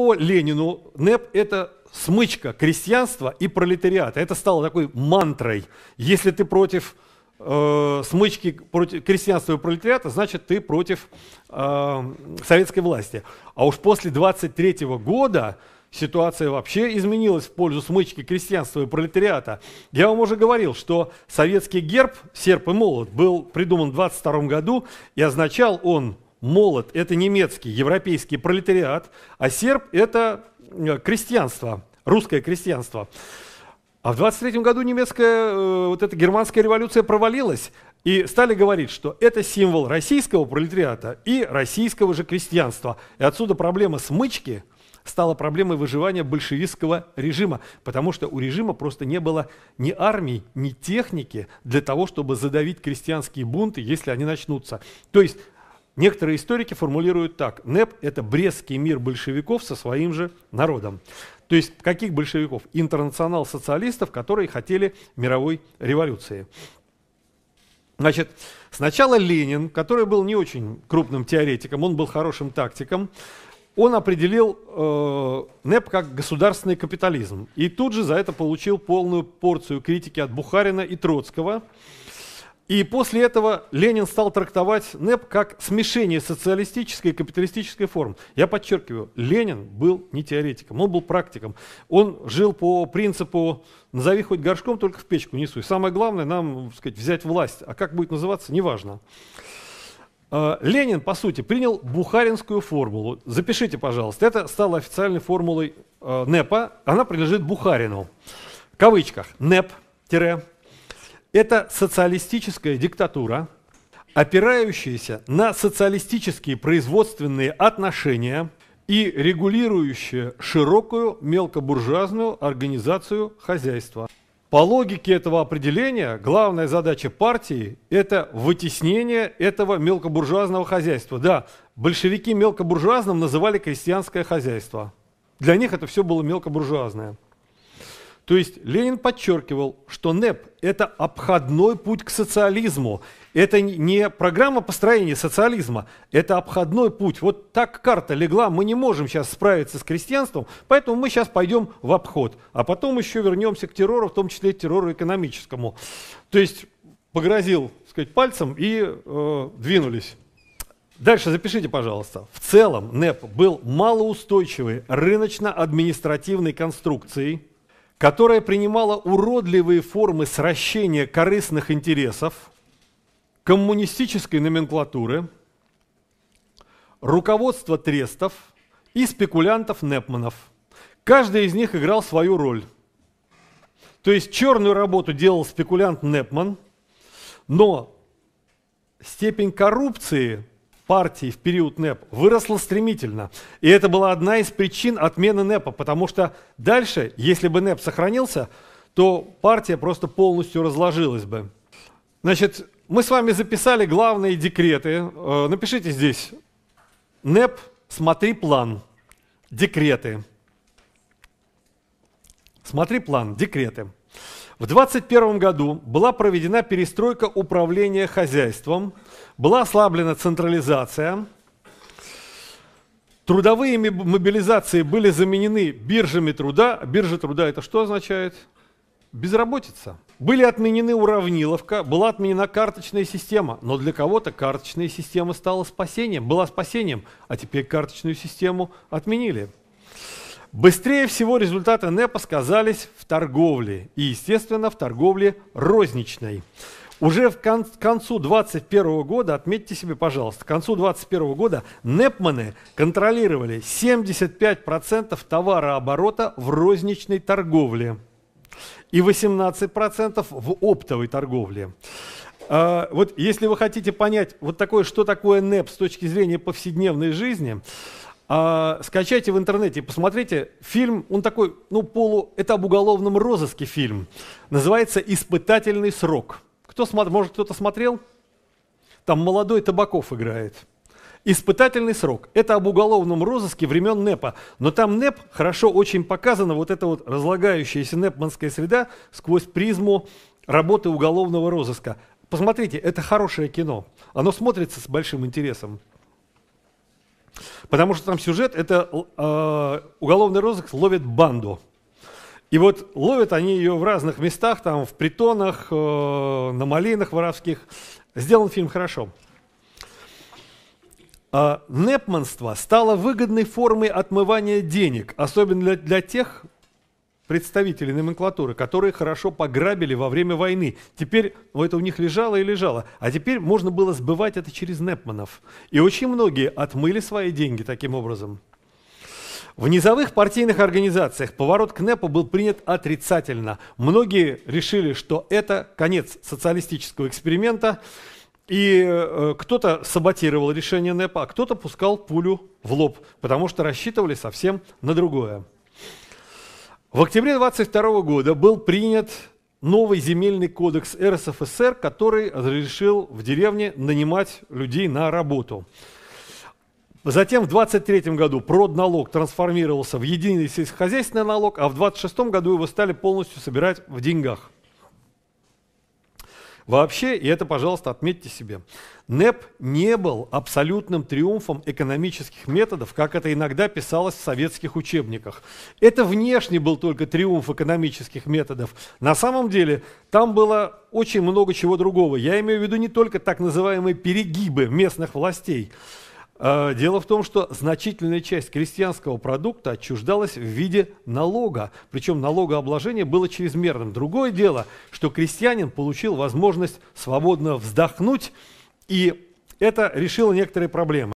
По Ленину НЭП – это смычка крестьянства и пролетариата. Это стало такой мантрой. Если ты против э, смычки против крестьянства и пролетариата, значит ты против э, советской власти. А уж после 23 года ситуация вообще изменилась в пользу смычки крестьянства и пролетариата. Я вам уже говорил, что советский герб «Серп и молот» был придуман в 22 году, и означал он молот – это немецкий, европейский пролетариат, а серб – это э, крестьянство, русское крестьянство. А в 23 году немецкая, э, вот эта германская революция провалилась, и стали говорить, что это символ российского пролетариата и российского же крестьянства. И отсюда проблема смычки – стала проблемой выживания большевистского режима, потому что у режима просто не было ни армии, ни техники для того, чтобы задавить крестьянские бунты, если они начнутся. То есть некоторые историки формулируют так. НЭП – это Брестский мир большевиков со своим же народом. То есть каких большевиков? Интернационал-социалистов, которые хотели мировой революции. Значит, сначала Ленин, который был не очень крупным теоретиком, он был хорошим тактиком, он определил э, НЭП как государственный капитализм. И тут же за это получил полную порцию критики от Бухарина и Троцкого. И после этого Ленин стал трактовать НЭП как смешение социалистической и капиталистической форм. Я подчеркиваю, Ленин был не теоретиком, он был практиком. Он жил по принципу «назови хоть горшком, только в печку не суй». Самое главное нам так сказать, взять власть, а как будет называться, неважно. Э, Ленин, по сути, принял бухаринскую формулу. Запишите, пожалуйста. Это стало официальной формулой э, НЭПа. Она принадлежит Бухарину. В кавычках. НЭП, это социалистическая диктатура, опирающаяся на социалистические производственные отношения и регулирующая широкую мелкобуржуазную организацию хозяйства. По логике этого определения, главная задача партии – это вытеснение этого мелкобуржуазного хозяйства. Да, большевики мелкобуржуазным называли крестьянское хозяйство. Для них это все было мелкобуржуазное. То есть Ленин подчеркивал, что НЭП – это обходной путь к социализму. Это не программа построения социализма, это обходной путь. Вот так карта легла, мы не можем сейчас справиться с крестьянством, поэтому мы сейчас пойдем в обход. А потом еще вернемся к террору, в том числе террору экономическому. То есть погрозил сказать, пальцем и э, двинулись. Дальше запишите, пожалуйста. В целом НЭП был малоустойчивой рыночно-административной конструкцией, которая принимала уродливые формы сращения корыстных интересов, коммунистической номенклатуры, руководства трестов и спекулянтов-непманов. Каждый из них играл свою роль. То есть черную работу делал спекулянт Непман, но степень коррупции партии в период НЭП выросла стремительно. И это была одна из причин отмены НЭПа, потому что дальше, если бы НЭП сохранился, то партия просто полностью разложилась бы. Значит, мы с вами записали главные декреты. Э, напишите здесь НЭП, смотри план, декреты. Смотри план, декреты. В 2021 году была проведена перестройка управления хозяйством, была ослаблена централизация, трудовые мобилизации были заменены биржами труда. Биржа труда это что означает? Безработица. Были отменены уравниловка, была отменена карточная система, но для кого-то карточная система стала спасением, была спасением, а теперь карточную систему отменили. Быстрее всего результаты НЭПа сказались в торговле и, естественно, в торговле розничной. Уже в кон- концу 2021 года, отметьте себе, пожалуйста, к концу 2021 года НЭПманы контролировали 75% товарооборота в розничной торговле и 18% в оптовой торговле. А, вот если вы хотите понять вот такое, что такое НЭП с точки зрения повседневной жизни, а, скачайте в интернете, посмотрите фильм, он такой, ну, полу, это об уголовном розыске фильм. Называется «Испытательный срок». Кто смотрит, может, кто-то смотрел? Там молодой Табаков играет. Испытательный срок. Это об уголовном розыске времен НЭПа. Но там НЭП хорошо очень показана, вот эта вот разлагающаяся НЭПманская среда сквозь призму работы уголовного розыска. Посмотрите, это хорошее кино. Оно смотрится с большим интересом. Потому что там сюжет – это э, уголовный розыск ловит банду. И вот ловят они ее в разных местах, там в притонах, э, на малинах воровских. Сделан фильм хорошо. А непманство стало выгодной формой отмывания денег, особенно для, для тех представителей номенклатуры, которые хорошо пограбили во время войны. Теперь, ну это у них лежало и лежало, а теперь можно было сбывать это через непманов. И очень многие отмыли свои деньги таким образом. В низовых партийных организациях поворот к НЭПу был принят отрицательно. Многие решили, что это конец социалистического эксперимента, и э, кто-то саботировал решение НЭПа, а кто-то пускал пулю в лоб, потому что рассчитывали совсем на другое. В октябре 22 года был принят новый земельный кодекс РСФСР, который разрешил в деревне нанимать людей на работу. Затем в 23 году продналог трансформировался в единый сельскохозяйственный налог, а в 26 году его стали полностью собирать в деньгах. Вообще, и это, пожалуйста, отметьте себе, НЭП не был абсолютным триумфом экономических методов, как это иногда писалось в советских учебниках. Это внешне был только триумф экономических методов. На самом деле там было очень много чего другого. Я имею в виду не только так называемые перегибы местных властей, Дело в том, что значительная часть крестьянского продукта отчуждалась в виде налога, причем налогообложение было чрезмерным. Другое дело, что крестьянин получил возможность свободно вздохнуть, и это решило некоторые проблемы.